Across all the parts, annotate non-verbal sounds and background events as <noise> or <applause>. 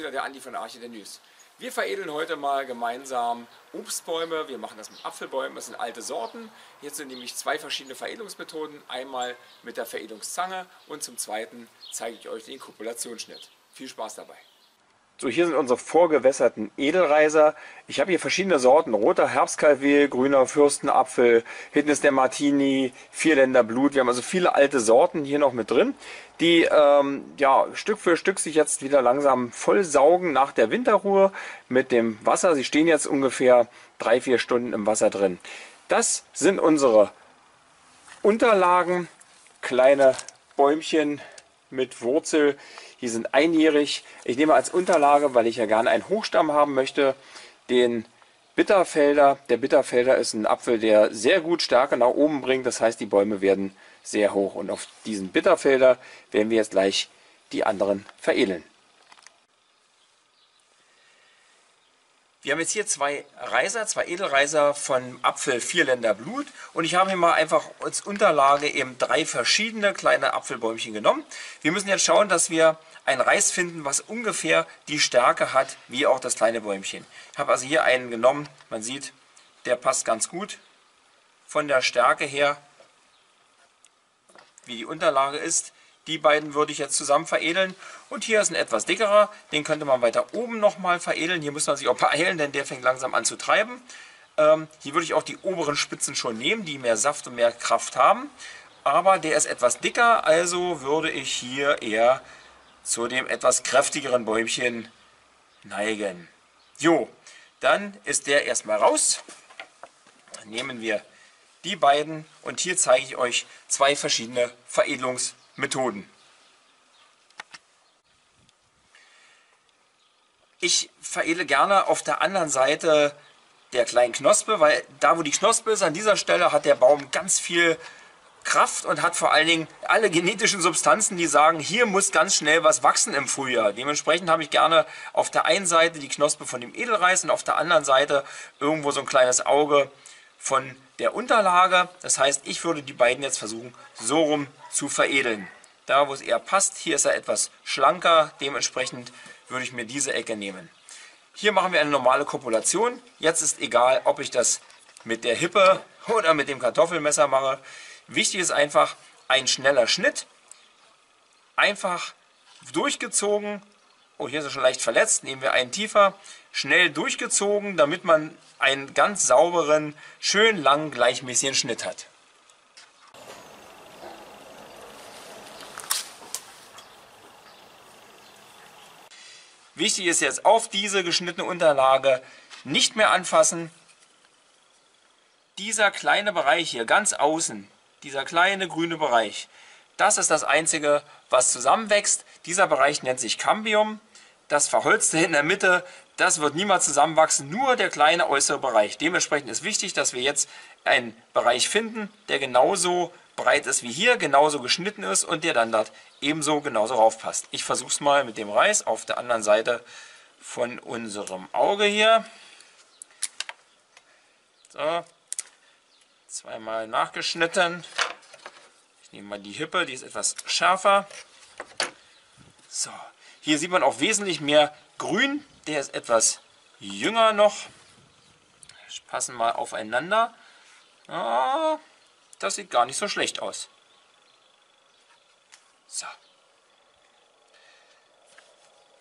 wieder der Andi von Arche der News. Wir veredeln heute mal gemeinsam Obstbäume. Wir machen das mit Apfelbäumen. Das sind alte Sorten. Jetzt sind nämlich zwei verschiedene Veredelungsmethoden. Einmal mit der Veredelungszange und zum zweiten zeige ich euch den Kopulationsschnitt. Viel Spaß dabei! So, hier sind unsere vorgewässerten Edelreiser. Ich habe hier verschiedene Sorten. Roter Herbstkalveel, grüner Fürstenapfel, hinten ist der Martini, Vierländer Blut. Wir haben also viele alte Sorten hier noch mit drin, die ähm, ja, Stück für Stück sich jetzt wieder langsam voll saugen nach der Winterruhe mit dem Wasser. Sie stehen jetzt ungefähr drei, vier Stunden im Wasser drin. Das sind unsere Unterlagen, kleine Bäumchen mit Wurzel. Die sind einjährig. Ich nehme als Unterlage, weil ich ja gerne einen Hochstamm haben möchte, den Bitterfelder. Der Bitterfelder ist ein Apfel, der sehr gut Stärke nach oben bringt. Das heißt, die Bäume werden sehr hoch. Und auf diesen Bitterfelder werden wir jetzt gleich die anderen veredeln. Wir haben jetzt hier zwei Reiser, zwei Edelreiser von Apfel Vierländer Blut und ich habe hier mal einfach als Unterlage eben drei verschiedene kleine Apfelbäumchen genommen. Wir müssen jetzt schauen, dass wir einen Reis finden, was ungefähr die Stärke hat, wie auch das kleine Bäumchen. Ich habe also hier einen genommen, man sieht, der passt ganz gut von der Stärke her, wie die Unterlage ist. Die beiden würde ich jetzt zusammen veredeln. Und hier ist ein etwas dickerer, den könnte man weiter oben nochmal veredeln. Hier muss man sich auch beeilen, denn der fängt langsam an zu treiben. Ähm, hier würde ich auch die oberen Spitzen schon nehmen, die mehr Saft und mehr Kraft haben. Aber der ist etwas dicker, also würde ich hier eher zu dem etwas kräftigeren Bäumchen neigen. Jo, dann ist der erstmal raus. Dann nehmen wir die beiden und hier zeige ich euch zwei verschiedene Veredelungs- Methoden. Ich veredle gerne auf der anderen Seite der kleinen Knospe, weil da wo die Knospe ist, an dieser Stelle hat der Baum ganz viel Kraft und hat vor allen Dingen alle genetischen Substanzen, die sagen, hier muss ganz schnell was wachsen im Frühjahr. Dementsprechend habe ich gerne auf der einen Seite die Knospe von dem Edelreis und auf der anderen Seite irgendwo so ein kleines Auge von der Unterlage. Das heißt, ich würde die beiden jetzt versuchen, so rum zu veredeln. Da, wo es eher passt, hier ist er etwas schlanker, dementsprechend würde ich mir diese Ecke nehmen. Hier machen wir eine normale Kopulation. Jetzt ist egal, ob ich das mit der Hippe oder mit dem Kartoffelmesser mache. Wichtig ist einfach ein schneller Schnitt. Einfach durchgezogen. Oh, hier ist er schon leicht verletzt. Nehmen wir einen tiefer. Schnell durchgezogen, damit man einen ganz sauberen, schön langen, gleichmäßigen Schnitt hat. Wichtig ist jetzt auf diese geschnittene Unterlage nicht mehr anfassen. Dieser kleine Bereich hier ganz außen, dieser kleine grüne Bereich, das ist das einzige, was zusammenwächst. Dieser Bereich nennt sich Cambium. Das Verholzte in der Mitte, das wird niemals zusammenwachsen, nur der kleine äußere Bereich. Dementsprechend ist wichtig, dass wir jetzt einen Bereich finden, der genauso breit ist wie hier, genauso geschnitten ist und der dann dort ebenso genauso raufpasst. Ich versuche es mal mit dem Reis auf der anderen Seite von unserem Auge hier. So, zweimal nachgeschnitten. Ich nehme mal die Hippe, die ist etwas schärfer. So, hier sieht man auch wesentlich mehr Grün. Der ist etwas jünger noch. Passen mal aufeinander. Ah, das sieht gar nicht so schlecht aus. So.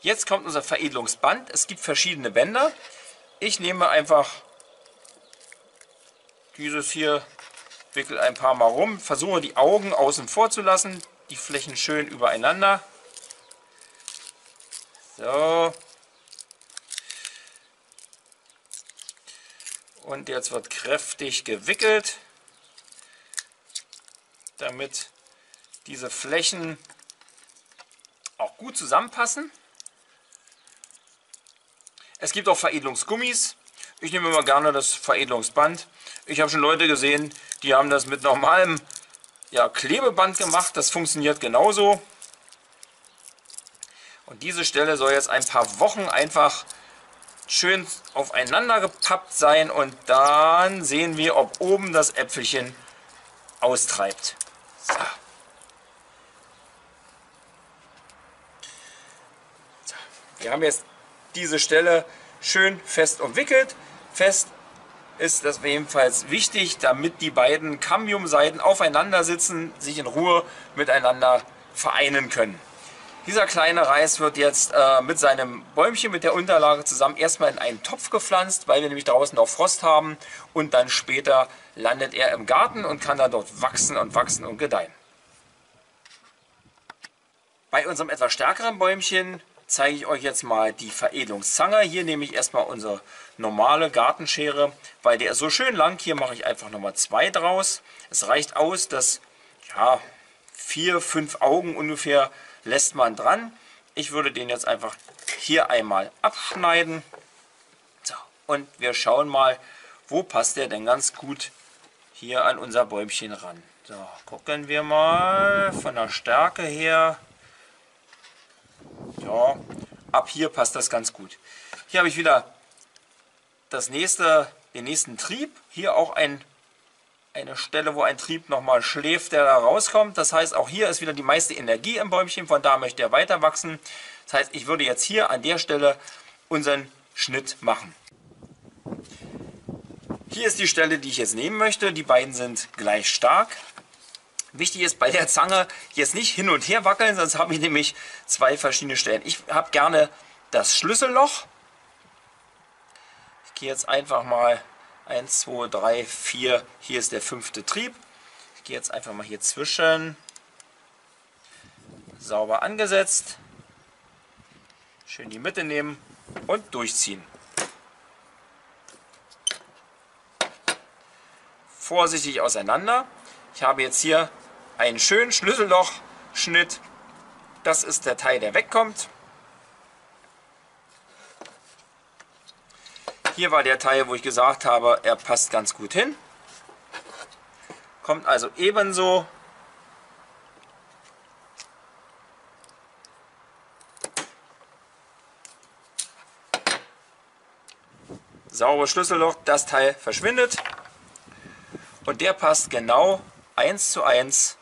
Jetzt kommt unser Veredelungsband. Es gibt verschiedene Bänder. Ich nehme einfach dieses hier, wickel ein paar Mal rum, versuche die Augen außen vor zu lassen, die Flächen schön übereinander. So. Und jetzt wird kräftig gewickelt damit diese Flächen auch gut zusammenpassen. Es gibt auch Veredelungsgummis. Ich nehme immer gerne das Veredelungsband. Ich habe schon Leute gesehen, die haben das mit normalem ja, Klebeband gemacht. Das funktioniert genauso. Und diese Stelle soll jetzt ein paar Wochen einfach schön aufeinander gepappt sein und dann sehen wir, ob oben das Äpfelchen austreibt. So. So. Wir haben jetzt diese Stelle schön fest umwickelt. Fest ist das ebenfalls wichtig, damit die beiden Cambiumseiten aufeinander sitzen, sich in Ruhe miteinander vereinen können. Dieser kleine Reis wird jetzt äh, mit seinem Bäumchen, mit der Unterlage zusammen erstmal in einen Topf gepflanzt, weil wir nämlich draußen noch Frost haben und dann später landet er im Garten und kann dann dort wachsen und wachsen und gedeihen. Bei unserem etwas stärkeren Bäumchen zeige ich euch jetzt mal die Veredelungszange. Hier nehme ich erstmal unsere normale Gartenschere, weil der ist so schön lang. Hier mache ich einfach nochmal zwei draus. Es reicht aus, dass ja, vier, fünf Augen ungefähr lässt man dran. Ich würde den jetzt einfach hier einmal abschneiden. So, und wir schauen mal, wo passt der denn ganz gut hier an unser Bäumchen ran. So, gucken wir mal von der Stärke her. Ja, ab hier passt das ganz gut. Hier habe ich wieder das nächste, den nächsten Trieb. Hier auch ein, eine Stelle, wo ein Trieb nochmal schläft, der da rauskommt. Das heißt, auch hier ist wieder die meiste Energie im Bäumchen. Von da möchte er weiter wachsen. Das heißt, ich würde jetzt hier an der Stelle unseren Schnitt machen. Hier ist die Stelle, die ich jetzt nehmen möchte. Die beiden sind gleich stark. Wichtig ist bei der Zange jetzt nicht hin und her wackeln, sonst habe ich nämlich zwei verschiedene Stellen. Ich habe gerne das Schlüsselloch. Ich gehe jetzt einfach mal 1, 2, 3, 4. Hier ist der fünfte Trieb. Ich gehe jetzt einfach mal hier zwischen. Sauber angesetzt. Schön die Mitte nehmen und durchziehen. Vorsichtig auseinander. Ich habe jetzt hier einen schönen Schlüssellochschnitt. Das ist der Teil, der wegkommt. Hier war der Teil, wo ich gesagt habe, er passt ganz gut hin. Kommt also ebenso sauberes Schlüsselloch, das Teil verschwindet und der passt genau eins zu eins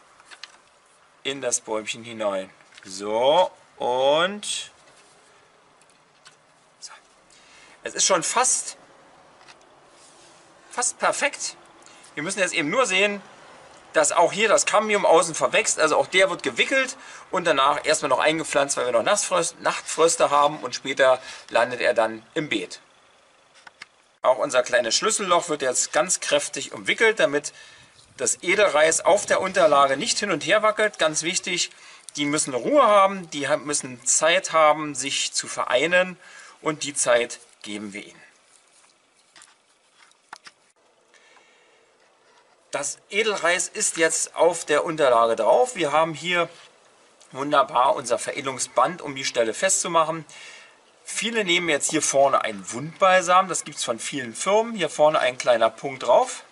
in das Bäumchen hinein. So, und so. es ist schon fast, fast perfekt. Wir müssen jetzt eben nur sehen, dass auch hier das Cambium außen verwächst, also auch der wird gewickelt und danach erstmal noch eingepflanzt, weil wir noch Nachtfröste haben und später landet er dann im Beet. Auch unser kleines Schlüsselloch wird jetzt ganz kräftig umwickelt, damit das Edelreis auf der Unterlage nicht hin und her wackelt. Ganz wichtig, die müssen Ruhe haben, die müssen Zeit haben, sich zu vereinen und die Zeit geben wir ihnen. Das Edelreis ist jetzt auf der Unterlage drauf. Wir haben hier wunderbar unser Veredelungsband, um die Stelle festzumachen. Viele nehmen jetzt hier vorne einen Wundbalsam, das gibt es von vielen Firmen. Hier vorne ein kleiner Punkt drauf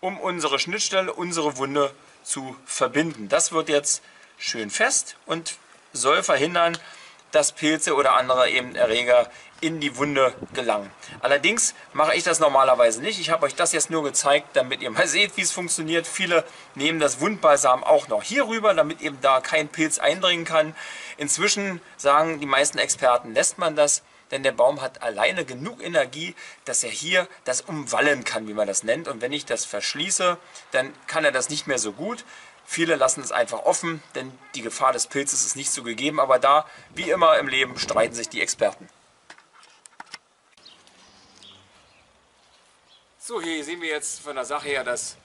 um unsere Schnittstelle, unsere Wunde zu verbinden. Das wird jetzt schön fest und soll verhindern, dass Pilze oder andere eben Erreger in die Wunde gelangen. Allerdings mache ich das normalerweise nicht. Ich habe euch das jetzt nur gezeigt, damit ihr mal <laughs> seht, wie es funktioniert. Viele nehmen das Wundbalsam auch noch hier rüber, damit eben da kein Pilz eindringen kann. Inzwischen sagen die meisten Experten, lässt man das denn der Baum hat alleine genug Energie, dass er hier das umwallen kann, wie man das nennt. Und wenn ich das verschließe, dann kann er das nicht mehr so gut. Viele lassen es einfach offen, denn die Gefahr des Pilzes ist nicht so gegeben. Aber da, wie immer im Leben, streiten sich die Experten. So, hier sehen wir jetzt von der Sache her das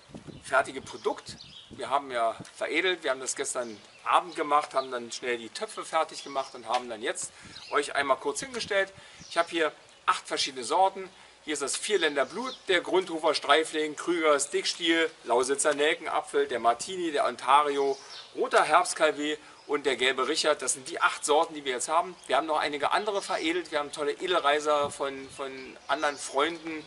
fertige Produkt. Wir haben ja veredelt, wir haben das gestern Abend gemacht, haben dann schnell die Töpfe fertig gemacht und haben dann jetzt euch einmal kurz hingestellt. Ich habe hier acht verschiedene Sorten. Hier ist das Vierländer Blut, der Grundhofer Streifling, Krüger Stickstiel, Lausitzer Nelkenapfel, der Martini, der Ontario, roter Herbstkalvé und der gelbe Richard. Das sind die acht Sorten, die wir jetzt haben. Wir haben noch einige andere veredelt. Wir haben tolle Edelreiser von, von anderen Freunden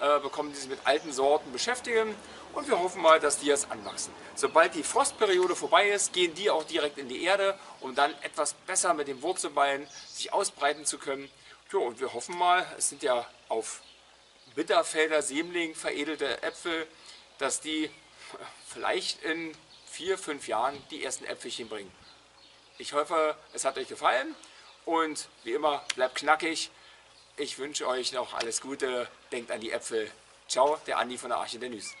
äh, bekommen, die sich mit alten Sorten beschäftigen und wir hoffen mal, dass die jetzt anwachsen. Sobald die Frostperiode vorbei ist, gehen die auch direkt in die Erde, um dann etwas besser mit den Wurzelbeinen sich ausbreiten zu können. Ja, und wir hoffen mal, es sind ja auf Bitterfelder Sämling veredelte Äpfel, dass die vielleicht in vier, fünf Jahren die ersten Äpfelchen bringen. Ich hoffe, es hat euch gefallen Und wie immer, bleibt knackig. Ich wünsche euch noch alles Gute. Denkt an die Äpfel. Ciao, der Andi von der Arche der Nüs.